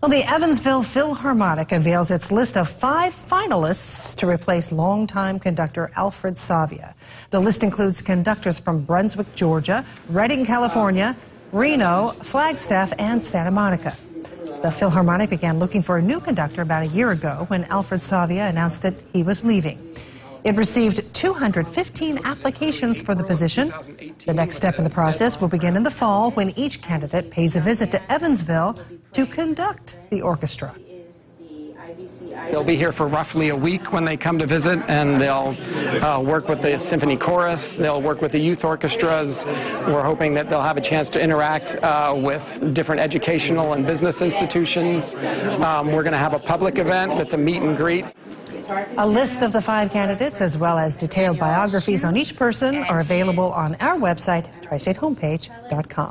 Well, the Evansville Philharmonic unveils its list of five finalists to replace longtime conductor Alfred Savia. The list includes conductors from Brunswick, Georgia, Redding, California, Reno, Flagstaff, and Santa Monica. The Philharmonic began looking for a new conductor about a year ago when Alfred Savia announced that he was leaving. It received 215 applications for the position. The next step in the process will begin in the fall when each candidate pays a visit to Evansville to conduct the orchestra. They'll be here for roughly a week when they come to visit, and they'll uh, work with the symphony chorus. They'll work with the youth orchestras. We're hoping that they'll have a chance to interact uh, with different educational and business institutions. Um, we're going to have a public event that's a meet and greet. A list of the five candidates, as well as detailed biographies on each person, are available on our website, tristatehomepage.com.